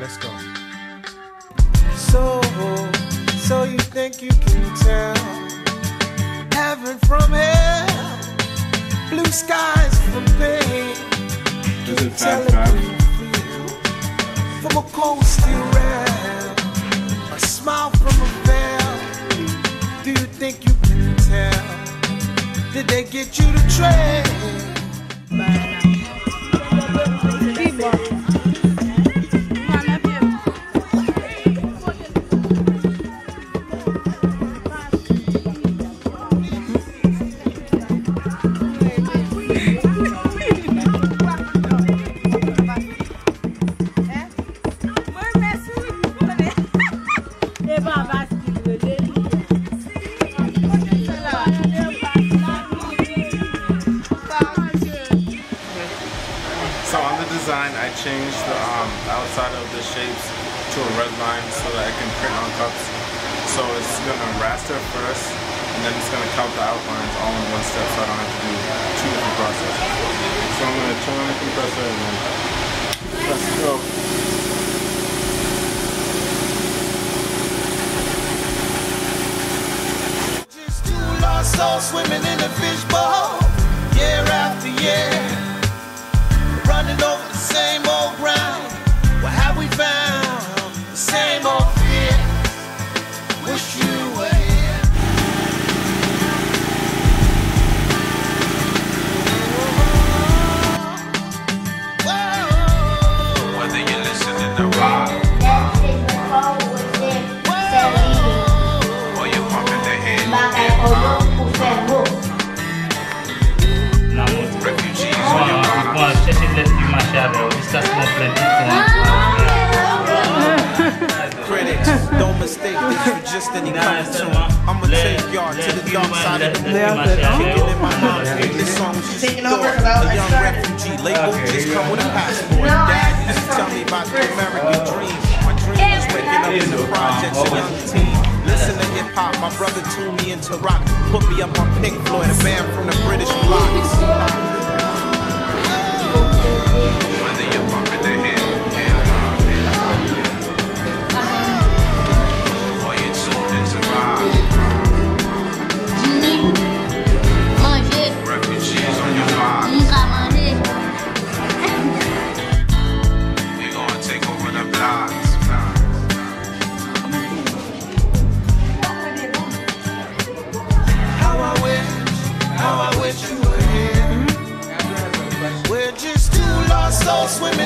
Let's go. So, so you think you can tell? Cold steel a smile from a veil. Do you think you can tell? Did they get you to trade? Design, I changed the um, outside of the shapes to a red line so that I can print on cups. So it's gonna raster first, and then it's gonna count the outlines all in one step, so I don't have to do two different processes. So I'm gonna turn on the compressor and then press go. Just two lost souls swimming in a fishbowl, plein de Critics, don't mistake this for just any cover tune. I'ma head, this song was just a thought. A young refugee label just come with a passport. Dad used to tell me about the American dream. My dream was waking up in the projects, a young teen. Listen to hip hop, my brother tuned me into rock. Put me up on Pink Floyd, a band from the British bloc. swim